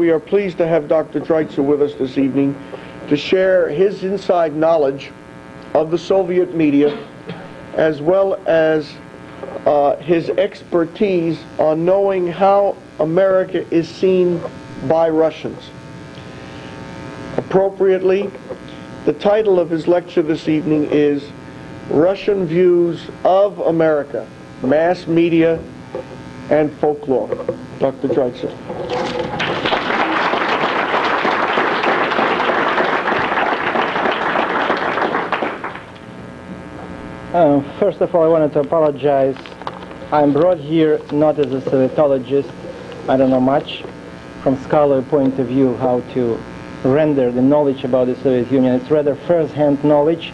we are pleased to have Dr. Draitser with us this evening to share his inside knowledge of the Soviet media as well as uh, his expertise on knowing how America is seen by Russians. Appropriately, the title of his lecture this evening is Russian Views of America, Mass Media and Folklore. Dr. Draitser. Uh, first of all, I wanted to apologize. I'm brought here not as a Sovietologist. I don't know much from scholarly point of view how to render the knowledge about the Soviet Union. It's rather first-hand knowledge,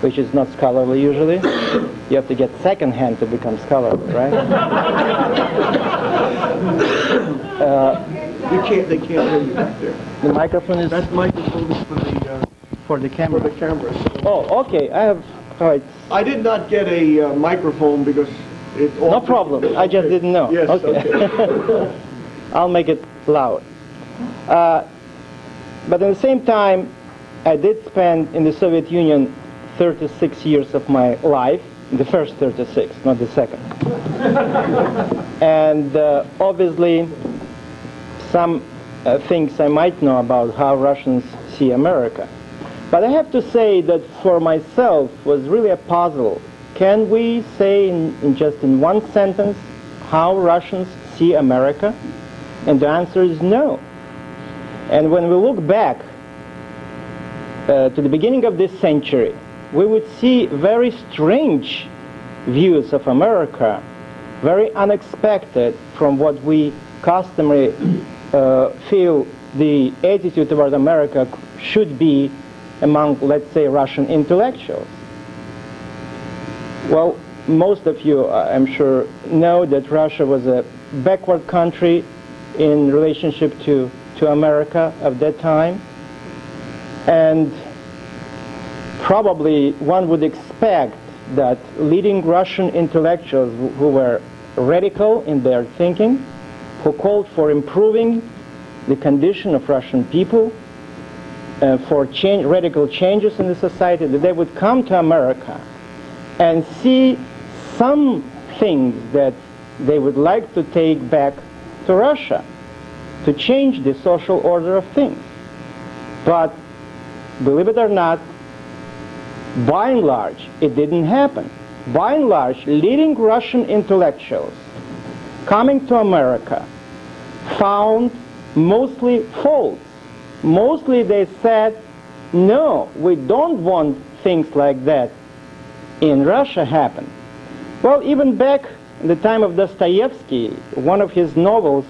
which is not scholarly usually. You have to get second-hand to become scholarly, right? uh, you can't. They can't hear you back there. The microphone is. That microphone is for the uh, for the camera. For the camera. So oh, okay. I have. All right. I did not get a uh, microphone because it. No problem. I just didn't know. Yes. Okay. okay. I'll make it loud. Uh, but at the same time, I did spend in the Soviet Union 36 years of my life, the first 36, not the second. and uh, obviously, some uh, things I might know about how Russians see America. But I have to say that for myself was really a puzzle. Can we say in, in just in one sentence how Russians see America? And the answer is no. And when we look back uh, to the beginning of this century, we would see very strange views of America, very unexpected from what we customarily uh, feel the attitude toward America should be among, let's say, Russian intellectuals. Well, most of you, uh, I'm sure, know that Russia was a backward country in relationship to to America of that time. And probably one would expect that leading Russian intellectuals who were radical in their thinking, who called for improving the condition of Russian people, Uh, for change, radical changes in the society, that they would come to America and see some things that they would like to take back to Russia to change the social order of things. But believe it or not, by and large, it didn't happen. By and large, leading Russian intellectuals coming to America found mostly faults. Mostly they said, no, we don't want things like that in Russia happen. Well, even back in the time of Dostoevsky, one of his novels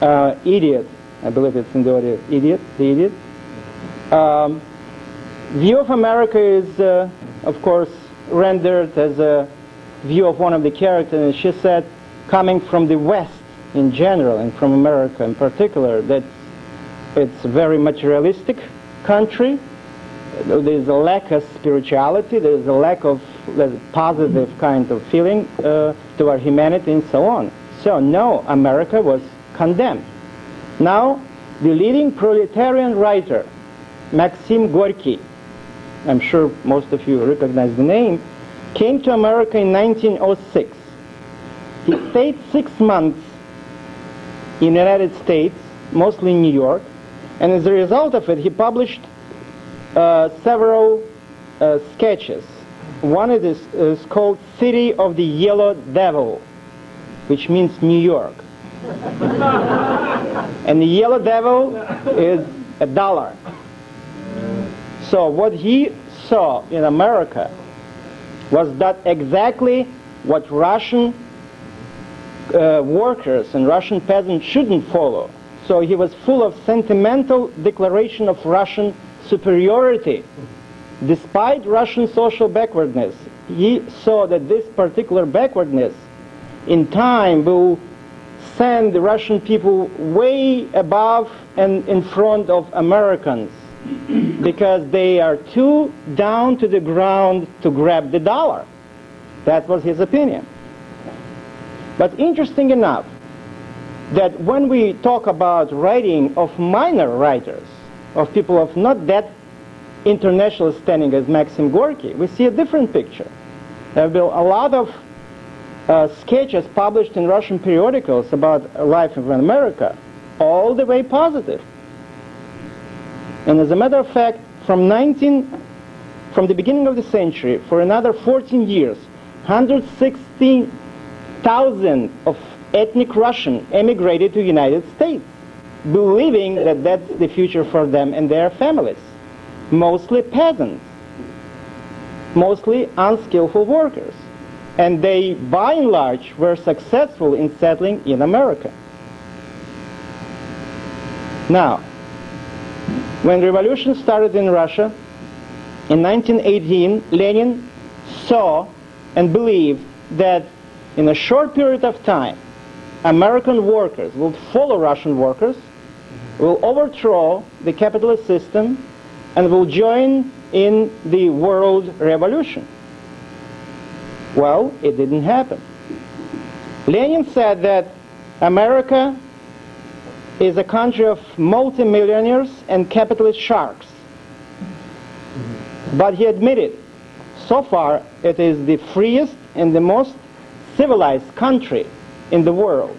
uh, idiot, I believe it's in the audio, idiot, the idiot. Um, view of America is, uh, of course, rendered as a view of one of the characters, and she said, coming from the West in general, and from America in particular, that it's a very materialistic country. There's a lack of spirituality. There's a lack of positive kind of feeling uh, toward humanity and so on. So no, America was condemned. Now, the leading proletarian writer, Maxim Gorky, I'm sure most of you recognize the name, came to America in 1906. He stayed six months in the United States, mostly in New York, and as a result of it, he published uh, several uh, sketches. One is, is called City of the Yellow Devil, which means New York and the yellow devil is a dollar. So what he saw in America was that exactly what Russian uh, workers and Russian peasants shouldn't follow. So he was full of sentimental declaration of Russian superiority. Despite Russian social backwardness, he saw that this particular backwardness in time will send the Russian people way above and in front of Americans because they are too down to the ground to grab the dollar. That was his opinion. But interesting enough, that when we talk about writing of minor writers, of people of not that international standing as Maxim Gorky, we see a different picture. There have been a lot of uh, sketches published in Russian periodicals about life in America, all the way positive. And as a matter of fact, from 19, from the beginning of the century, for another 14 years, 116,000 of ethnic Russian emigrated to the United States, believing that that's the future for them and their families. Mostly peasants, mostly unskillful workers. And they, by and large, were successful in settling in America. Now, when revolution started in Russia, in 1918, Lenin saw and believed that in a short period of time, American workers will follow Russian workers, will overthrow the capitalist system, and will join in the world revolution. Well, it didn't happen. Lenin said that America is a country of multimillionaires and capitalist sharks. But he admitted, so far it is the freest and the most civilized country in the world.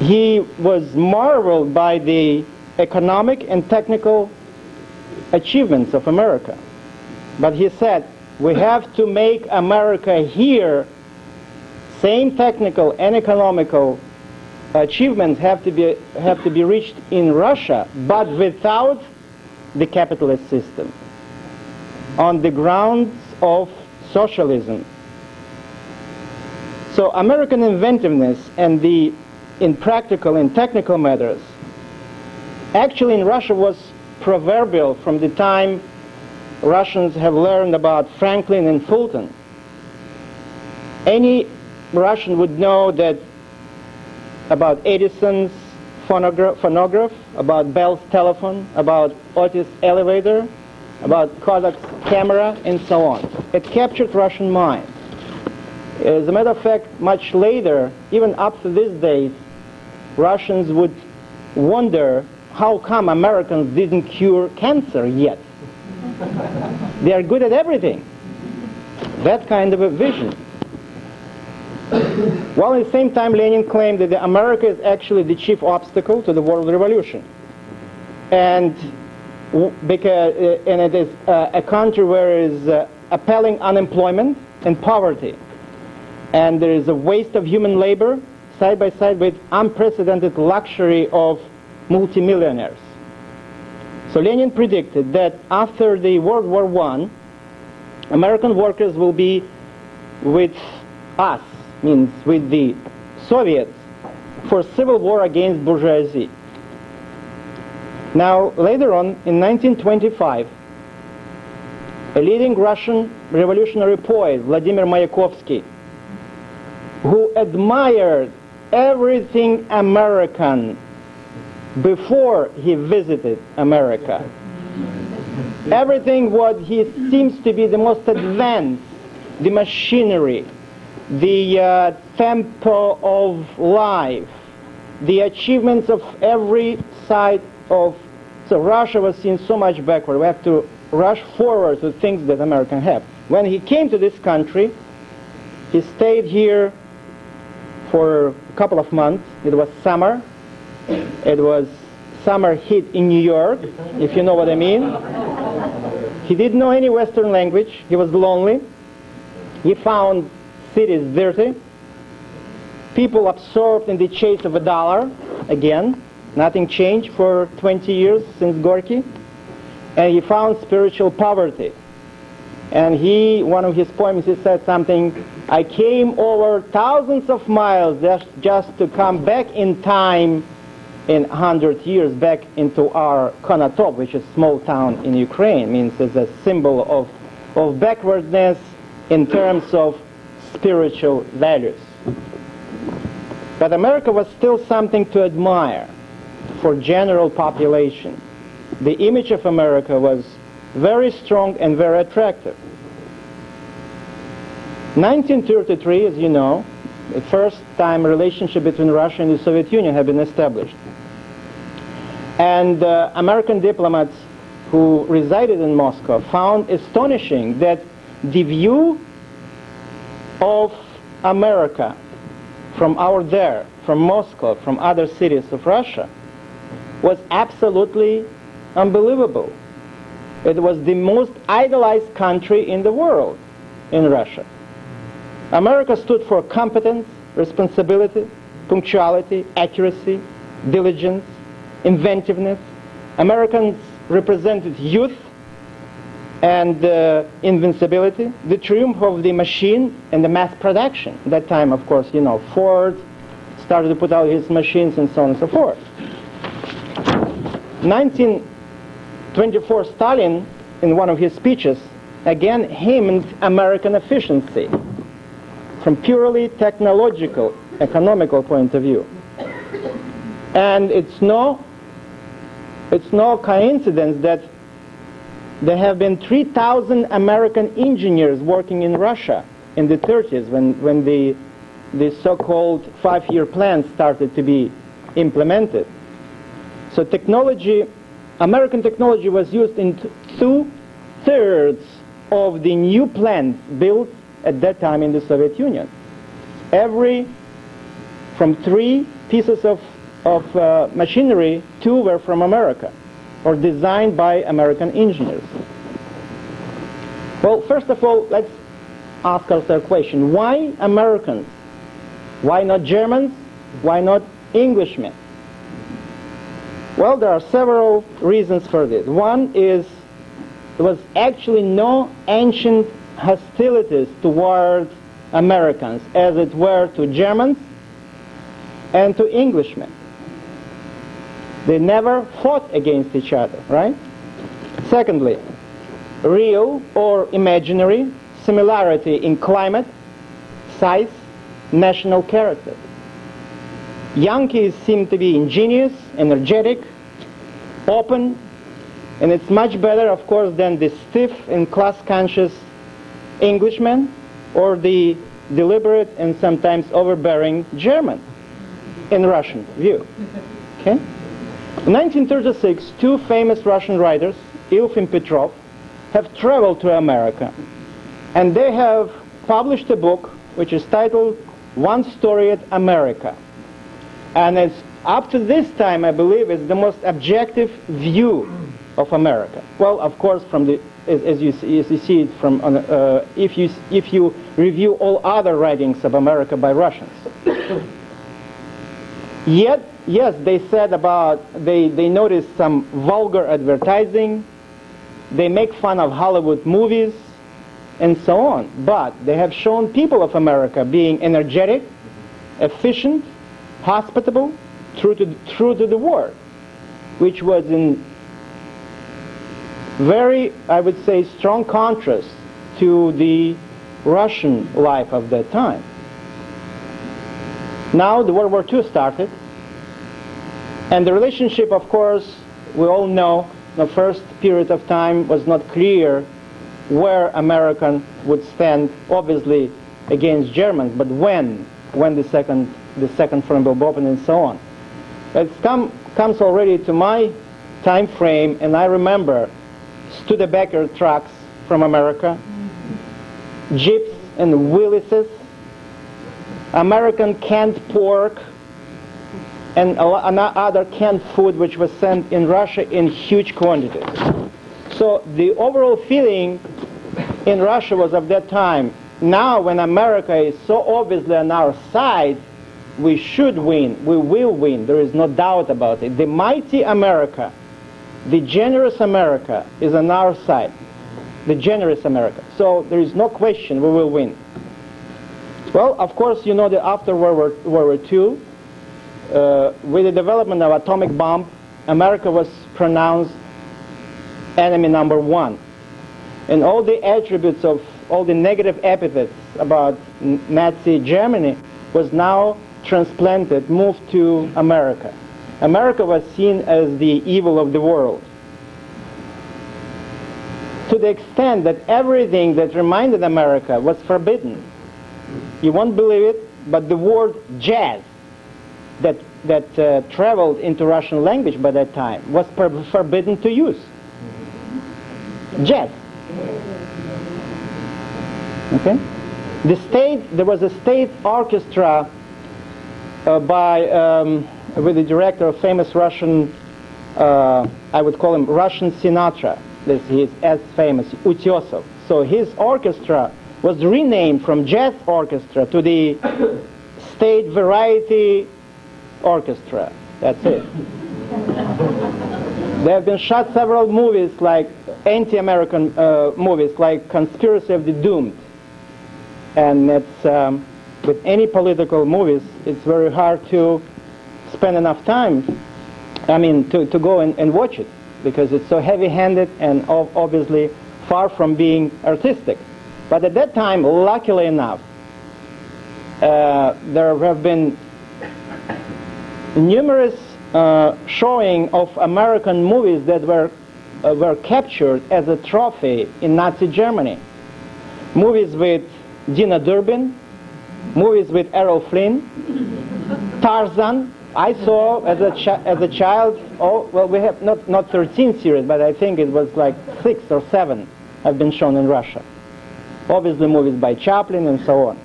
He was marveled by the economic and technical achievements of America. But he said, we have to make America here same technical and economical achievements have to be have to be reached in Russia, but without the capitalist system, on the grounds of socialism. So American inventiveness and the in practical and technical matters actually in Russia was proverbial from the time Russians have learned about Franklin and Fulton. Any Russian would know that about Edison's phonograph, phonograph, about Bell's telephone, about Otis' elevator, about Kodak's camera, and so on. It captured Russian mind. As a matter of fact, much later, even up to these days, Russians would wonder how come Americans didn't cure cancer yet. they are good at everything. That kind of a vision. While at the same time Lenin claimed that America is actually the chief obstacle to the world revolution. And because uh, and it is uh, a country where is uh, appalling unemployment and poverty. And there is a waste of human labor side by side with unprecedented luxury of multimillionaires. So Lenin predicted that after the World War I, American workers will be with us means with the Soviets, for civil war against bourgeoisie. Now, later on, in 1925, a leading Russian revolutionary poet, Vladimir Mayakovsky, who admired everything American before he visited America, everything what he seems to be the most advanced, the machinery, the uh, tempo of life, the achievements of every side of. So Russia was seen so much backward. We have to rush forward to things that America have. When he came to this country, he stayed here for a couple of months. It was summer. It was summer heat in New York, if you know what I mean. He didn't know any Western language. He was lonely. He found cities dirty. People absorbed in the chase of a dollar. Again, nothing changed for 20 years since Gorky. And he found spiritual poverty. And he, one of his poems, he said something, I came over thousands of miles just, just to come back in time in 100 years back into our Konotop, which is a small town in Ukraine, it means it's a symbol of, of backwardness in terms of spiritual values. But America was still something to admire for general population. The image of America was very strong and very attractive. 1933, as you know, The first time relationship between Russia and the Soviet Union had been established. And uh, American diplomats who resided in Moscow found astonishing that the view of America from out there, from Moscow, from other cities of Russia, was absolutely unbelievable. It was the most idolized country in the world in Russia. America stood for competence, responsibility, punctuality, accuracy, diligence, inventiveness. Americans represented youth and uh, invincibility, the triumph of the machine and the mass production. At that time, of course, you know, Ford started to put out his machines and so on and so forth. 1924, Stalin, in one of his speeches, again hymned American efficiency from purely technological, economical point of view. And it's no, it's no coincidence that there have been 3,000 American engineers working in Russia in the 30s when, when the, the so-called five-year plan started to be implemented. So technology, American technology was used in two-thirds of the new plants built at that time in the Soviet Union. Every, from three pieces of, of uh, machinery, two were from America or designed by American engineers. Well, first of all, let's ask ourselves a question. Why Americans? Why not Germans? Why not Englishmen? Well, there are several reasons for this. One is there was actually no ancient hostilities toward Americans as it were to Germans and to Englishmen. They never fought against each other, right? Secondly, real or imaginary similarity in climate, size, national character. Yankees seem to be ingenious, energetic, open, and it's much better, of course, than the stiff and class-conscious Englishman or the deliberate and sometimes overbearing German in Russian view. Okay? In 1936, two famous Russian writers, Ilf and Petrov, have traveled to America and they have published a book which is titled One Storied America. And it's up to this time, I believe, is the most objective view of America. Well, of course, from the as, as, you, see, as you see it from uh, if you if you review all other writings of America by Russians. Yet, yes, they said about they they noticed some vulgar advertising. They make fun of Hollywood movies, and so on. But they have shown people of America being energetic, efficient, hospitable, true to true to the word, which was in very, I would say, strong contrast to the Russian life of that time. Now the World War II started, and the relationship, of course, we all know, the first period of time was not clear where American would stand, obviously, against Germans, but when, when the second, the second front will open and so on. It come, comes already to my time frame, and I remember Studebaker trucks from America, Jeeps and Willises, American canned pork, and other canned food which was sent in Russia in huge quantities. So the overall feeling in Russia was of that time, now when America is so obviously on our side, we should win, we will win, there is no doubt about it. The mighty America the generous America is on our side. The generous America. So there is no question we will win. Well, of course, you know that after World War, World War II, uh, with the development of atomic bomb, America was pronounced enemy number one. And all the attributes of all the negative epithets about Nazi Germany was now transplanted, moved to America. America was seen as the evil of the world. To the extent that everything that reminded America was forbidden. You won't believe it, but the word jazz that, that uh, traveled into Russian language by that time was forbidden to use. Jazz. Okay? The state, there was a state orchestra uh, by, um, with the director of famous Russian, uh, I would call him Russian Sinatra. This, he is as famous, Utyosov. So his orchestra was renamed from jazz orchestra to the state variety orchestra. That's it. there have been shot several movies like anti-American uh, movies like Conspiracy of the Doomed. And it's, um, with any political movies, it's very hard to spend enough time, I mean, to, to go and, and watch it because it's so heavy-handed and obviously far from being artistic. But at that time, luckily enough, uh, there have been numerous uh, showing of American movies that were uh, were captured as a trophy in Nazi Germany. Movies with Deanna Durbin, movies with Errol Flynn, Tarzan. I saw as a as a child. Oh well, we have not not 13 series, but I think it was like six or seven have been shown in Russia. Obviously, movies by Chaplin and so on.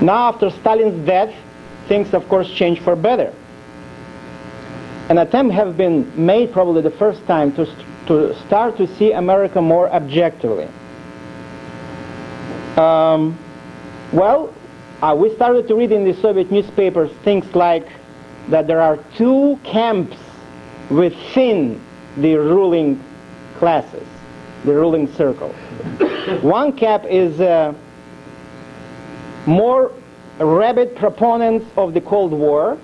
Now, after Stalin's death, things of course changed for better. An attempt has been made, probably the first time, to, st to start to see America more objectively. Um, well, uh, we started to read in the Soviet newspapers things like that there are two camps within the ruling classes, the ruling circle. One camp is uh, more rabid proponents of the Cold War.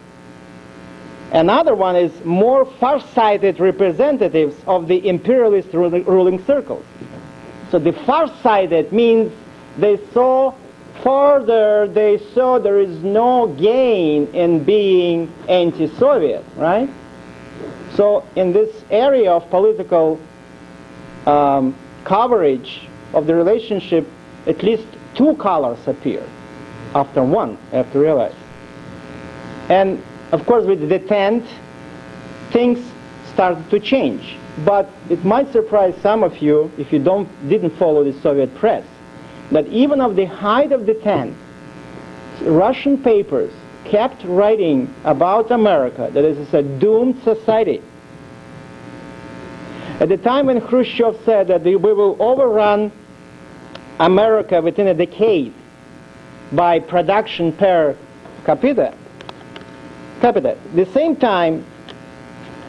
Another one is more far-sighted representatives of the imperialist ruling circles. So the far-sighted means they saw further, they saw there is no gain in being anti-Soviet, right? So in this area of political um, coverage of the relationship, at least two colors appear after one, I have to realize. And of course with détente, things started to change. But it might surprise some of you if you don't, didn't follow the Soviet press, that even of the height of détente, Russian papers kept writing about America, that it is a doomed society. At the time when Khrushchev said that we will overrun America within a decade, by production per capita. capita. the same time,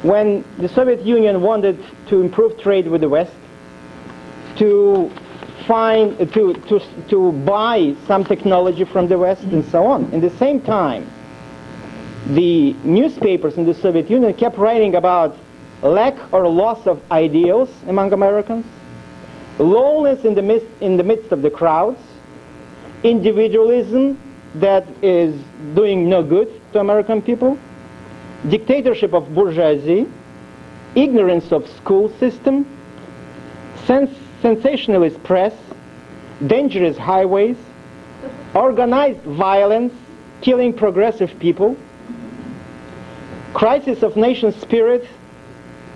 when the Soviet Union wanted to improve trade with the West, to find, to, to, to buy some technology from the West and so on. In the same time, the newspapers in the Soviet Union kept writing about lack or loss of ideals among Americans, loneliness in the midst, in the midst of the crowds, individualism that is doing no good to American people, dictatorship of bourgeoisie, ignorance of school system, sens sensationalist press, dangerous highways, organized violence, killing progressive people, crisis of nation spirit,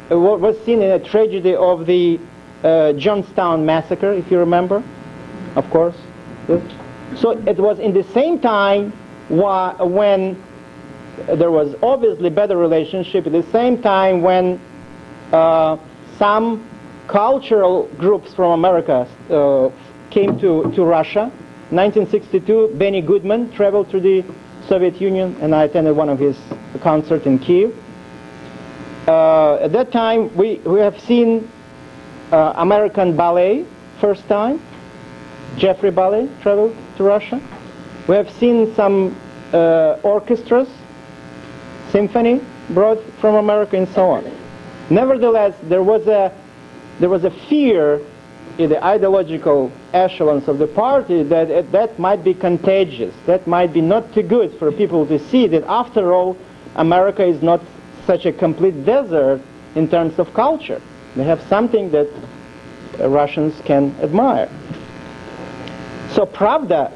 uh, what was seen in a tragedy of the uh, Jonestown massacre, if you remember, of course. Yes. So it was in the same time when there was obviously better relationship, at the same time when uh, some cultural groups from America uh, came to, to Russia. 1962, Benny Goodman traveled to the Soviet Union, and I attended one of his concerts in Kiev. Uh, at that time, we, we have seen uh, American ballet first time. Joffrey Ballet traveled to Russia. We have seen some uh, orchestras, symphony brought from America and so on. Nevertheless, there was a, there was a fear in the ideological echelons of the party that it, that might be contagious, that might be not too good for people to see that after all, America is not such a complete desert in terms of culture. They have something that Russians can admire. So Pravda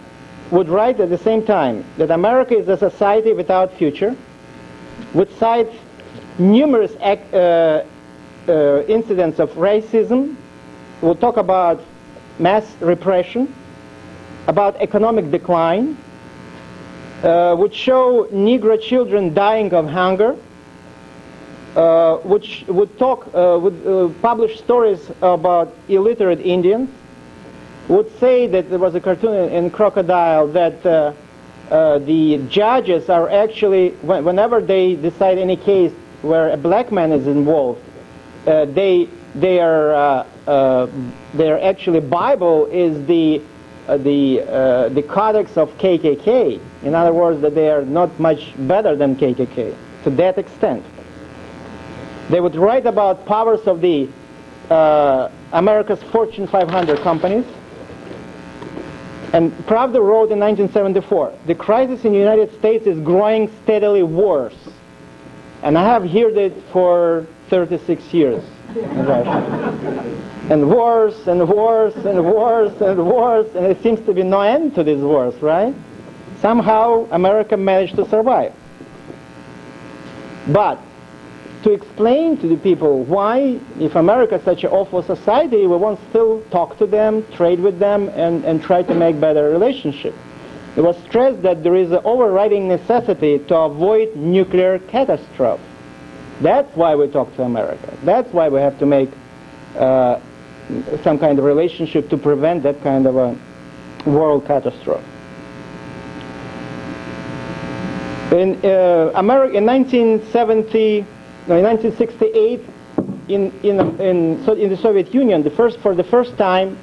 would write at the same time that America is a society without future, would cite numerous uh, uh, incidents of racism, We'll talk about mass repression, about economic decline, uh, would show Negro children dying of hunger, uh, which would talk, uh, would uh, publish stories about illiterate Indians, would say that there was a cartoon in Crocodile that uh, uh, the judges are actually, whenever they decide any case where a black man is involved, Uh, they they are uh, uh, their actually Bible is the the the codex of KKK. In other words, that they are not much better than KKK to that extent. They would write about powers of the uh, America's Fortune 500 companies. And Pravda wrote in 1974, the crisis in the United States is growing steadily worse. And I have heard it for 36 years and worse and worse and worse and worse, and there seems to be no end to these wars, right? Somehow America managed to survive. But to explain to the people why, if America is such an awful society, we want to still talk to them, trade with them, and, and try to make better relationship. It was stressed that there is an overriding necessity to avoid nuclear catastrophe. That's why we talk to America. That's why we have to make uh, some kind of relationship to prevent that kind of a world catastrophe. In, uh, America, in 1970, now, in 1968, in, in, in, in the Soviet Union, the first, for the first time,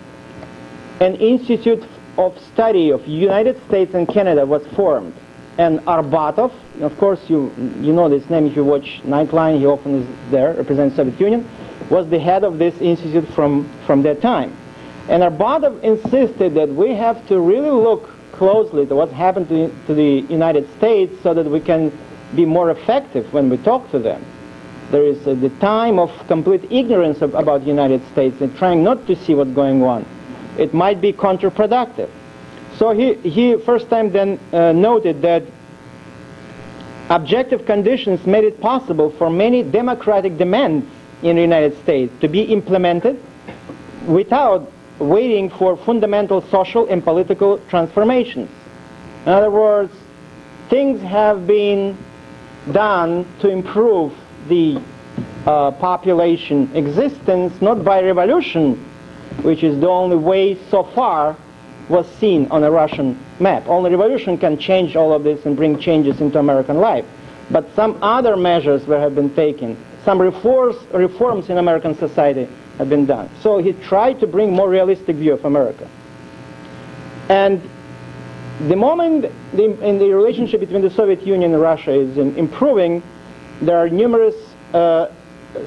an Institute of Study of United States and Canada was formed. And Arbatov, of course, you, you know this name if you watch Nightline, he often is there, represents Soviet Union, was the head of this institute from, from that time. And Arbatov insisted that we have to really look closely to what happened to, to the United States so that we can be more effective when we talk to them there is uh, the time of complete ignorance of, about the United States and trying not to see what's going on. It might be counterproductive. So he, he first time then uh, noted that objective conditions made it possible for many democratic demands in the United States to be implemented without waiting for fundamental social and political transformations. In other words, things have been done to improve the uh, population existence not by revolution, which is the only way so far was seen on a Russian map. Only revolution can change all of this and bring changes into American life. But some other measures that have been taken, some reforms, reforms in American society have been done. So he tried to bring more realistic view of America. And the moment the, in the relationship between the Soviet Union and Russia is improving, there are numerous uh,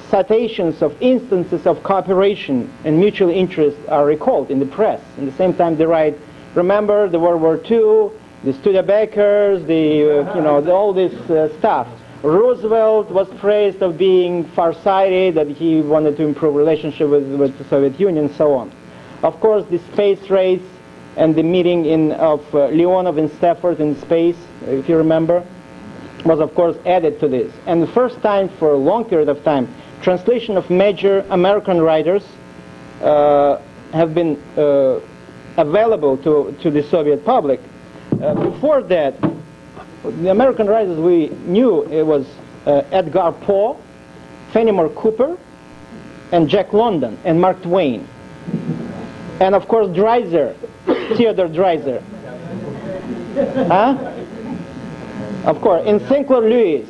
citations of instances of cooperation and mutual interest are recalled in the press. In the same time, they write, remember the World War II, the Studebakers, the, uh, you know, the, all this uh, stuff. Roosevelt was praised of being farsighted, that he wanted to improve relationship with, with the Soviet Union, and so on. Of course, the space race and the meeting in, of uh, Leonov and Stafford in space, if you remember, was of course added to this. And the first time for a long period of time, translation of major American writers uh, have been uh, available to, to the Soviet public. Uh, before that, the American writers we knew it was uh, Edgar Poe, Fenimore Cooper, and Jack London, and Mark Twain. And of course Dreiser, Theodore Dreiser. Huh? Of course, in Sinclair Lewis.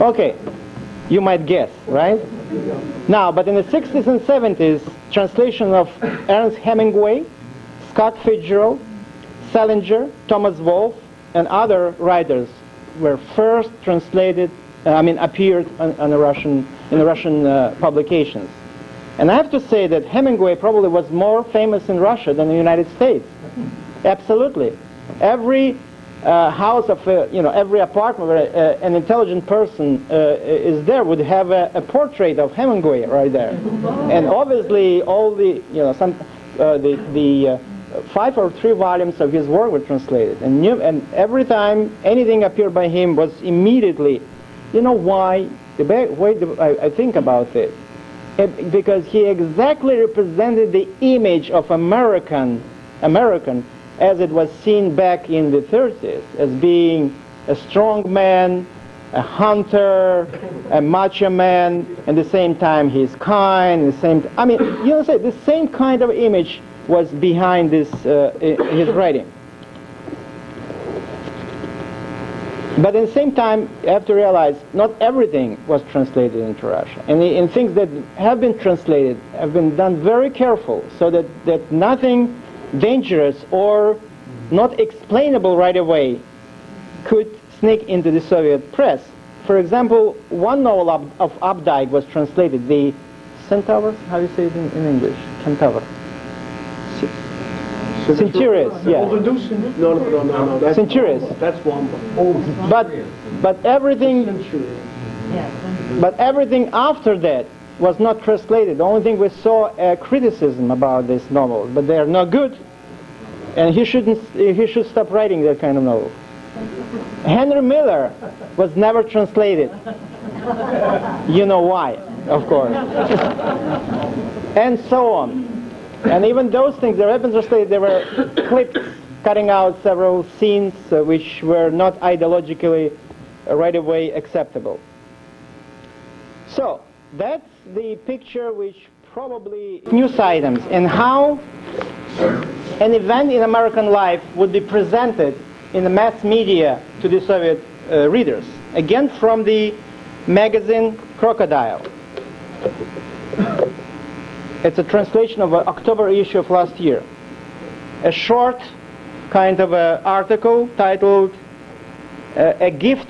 Okay, you might guess, right? Now, but in the 60s and 70s, translation of Ernest Hemingway, Scott Fitzgerald, Salinger, Thomas Wolfe, and other writers were first translated, uh, I mean, appeared on, on the Russian, in the Russian uh, publications. And I have to say that Hemingway probably was more famous in Russia than the United States. Absolutely. Every uh, house of, uh, you know, every apartment where uh, an intelligent person uh, is there would have a, a, portrait of Hemingway right there. And obviously all the, you know, some, uh, the, the five or three volumes of his work were translated, and, new, and every time anything appeared by him was immediately, you know why? The way the, I, I think about it, it, because he exactly represented the image of American, American as it was seen back in the 30s, as being a strong man, a hunter, a macho man, and at the same time he's kind, the same, I mean, you know, the same kind of image was behind this, uh, his writing. But at the same time, you have to realize not everything was translated into Russian. And in things that have been translated have been done very careful so that, that nothing dangerous or not explainable right away could sneak into the Soviet press. For example, one novel of, of Updike was translated, the Centaur, how do you say it in, in English? Centaur. Centurious, yeah. No, no, no, no, no. That's Centurious. That's one. Oh, but, but everything, but everything after that was not translated. The only thing we saw a criticism about this novel, but they are not good, and he shouldn't. He should stop writing that kind of novel. Henry Miller was never translated. You know why, of course. and so on. And even those things, the weapons were stated, there were clips cutting out several scenes uh, which were not ideologically uh, right away acceptable. So, that's the picture which probably news items and how an event in American life would be presented in the mass media to the Soviet uh, readers. Again, from the magazine Crocodile. It's a translation of an October issue of last year. A short kind of article titled uh, A Gift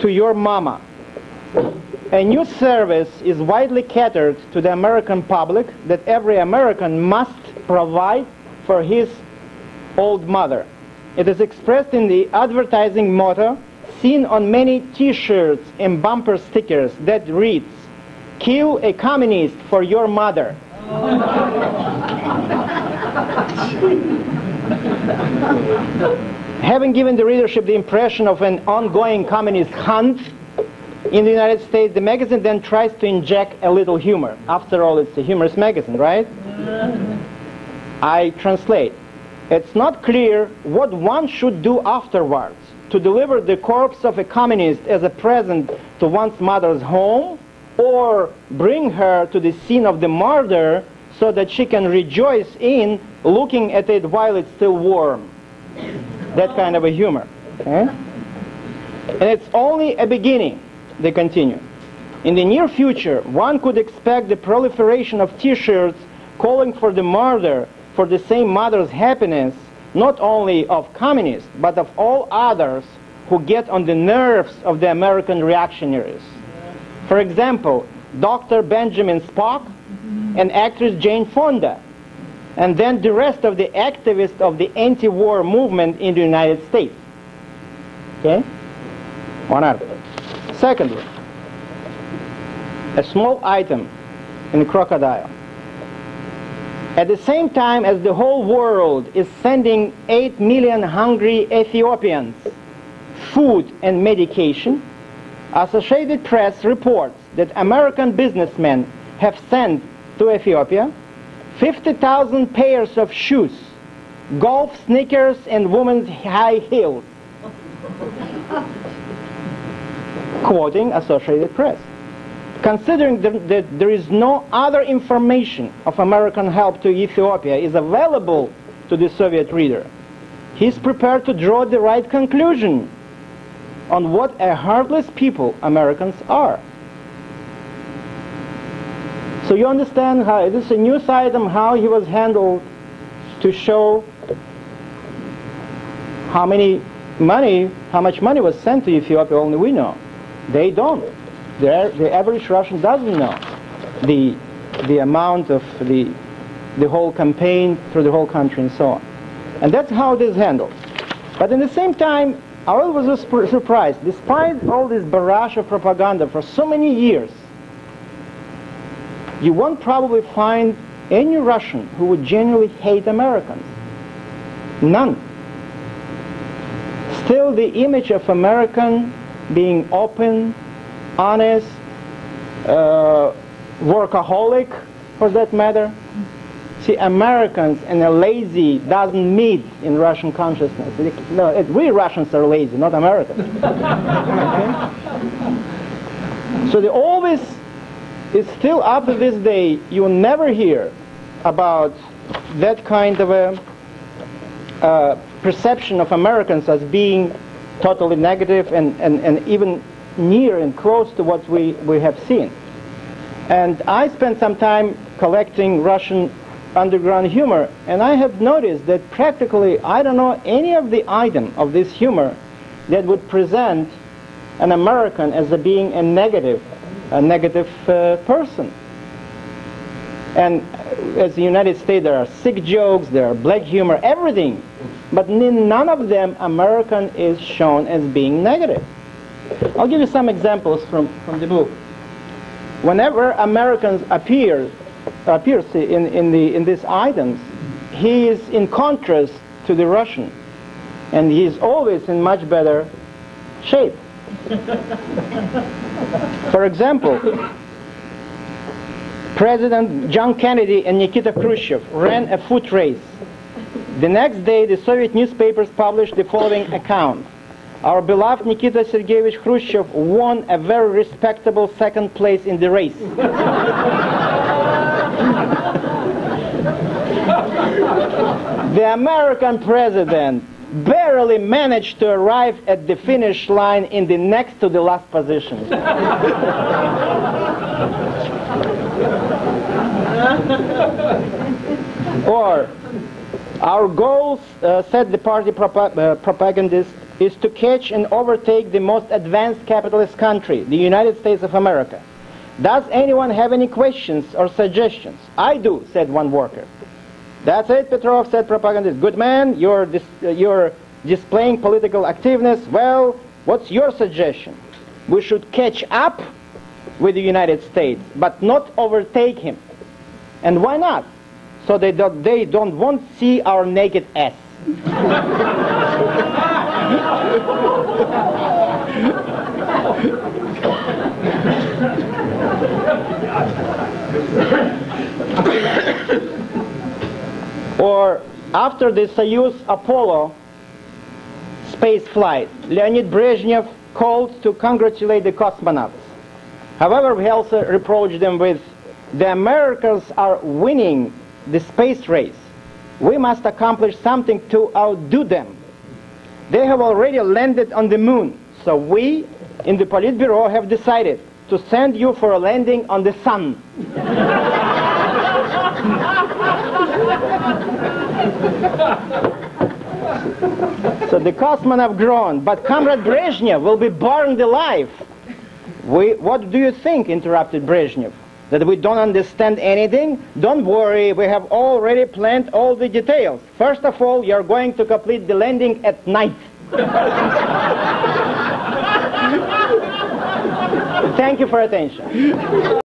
to Your Mama. A new service is widely catered to the American public that every American must provide for his old mother. It is expressed in the advertising motto seen on many t-shirts and bumper stickers that reads, Kill a communist for your mother. Having given the readership the impression of an ongoing communist hunt in the United States, the magazine then tries to inject a little humor. After all, it's a humorous magazine, right? I translate. It's not clear what one should do afterwards to deliver the corpse of a communist as a present to one's mother's home or bring her to the scene of the murder so that she can rejoice in looking at it while it's still warm. That kind of a humor. Okay? And it's only a beginning, they continue. In the near future, one could expect the proliferation of t-shirts calling for the murder for the same mother's happiness, not only of communists, but of all others who get on the nerves of the American reactionaries. For example, Dr. Benjamin Spock and actress Jane Fonda, and then the rest of the activists of the anti-war movement in the United States. Okay? One article. Secondly, a small item in the crocodile. At the same time as the whole world is sending 8 million hungry Ethiopians food and medication, Associated Press reports that American businessmen have sent to Ethiopia 50,000 pairs of shoes, golf sneakers, and women's high heels. Quoting Associated Press. Considering that, there is no other information of American help to Ethiopia is available to the Soviet reader, he's prepared to draw the right conclusion on what a heartless people Americans are. So you understand how this is a news item, how he was handled to show how many money, how much money was sent to Ethiopia, only we know. They don't. The, the average Russian doesn't know the, the amount of the, the whole campaign through the whole country and so on. And that's how it is handled. But in the same time, I was surprised. Despite all this barrage of propaganda for so many years, you won't probably find any Russian who would genuinely hate Americans. None. Still, the image of American being open, honest, uh, workaholic, for that matter. See, Americans and a lazy doesn't meet in Russian consciousness. No, it, we Russians are lazy, not Americans. okay? So the always is still up to this day. You never hear about that kind of a uh, perception of Americans as being totally negative and, and, and even near and close to what we, we have seen. And I spent some time collecting Russian underground humor, and I have noticed that practically I don't know any of the item of this humor that would present an American as a being a negative, a negative uh, person. And as the United States, there are sick jokes, there are black humor, everything. But in none of them American is shown as being negative. I'll give you some examples from, from the book. Whenever Americans appear, appears in, in, the, in these items, he is in contrast to the Russian. And he is always in much better shape. For example, President John Kennedy and Nikita Khrushchev ran a foot race. The next day, the Soviet newspapers published the following account. Our beloved Nikita Sergeyevich Khrushchev won a very respectable second place in the race. the American president barely managed to arrive at the finish line in the next to the last position. or our goal, uh, said the party uh, propagandist, is to catch and overtake the most advanced capitalist country, the United States of America. Does anyone have any questions or suggestions? I do, said one worker. That's it, Petrov, said propagandist. Good man, you're, dis uh, you're displaying political activeness. Well, what's your suggestion? We should catch up with the United States, but not overtake him. And why not? So they don't, they don't want to see our naked ass. or after the Soyuz Apollo space flight, Leonid Brezhnev called to congratulate the cosmonauts. However, he also reproached them with the Americans are winning the space race. We must accomplish something to outdo them. They have already landed on the moon, so we in the Politburo have decided to send you for a landing on the sun. so the cosmonauts have groaned, but Comrade Brezhnev will be burned alive. We, what do you think, interrupted Brezhnev? That we don't understand anything? Don't worry, we have already planned all the details. First of all, you're going to complete the landing at night. Thank you for attention.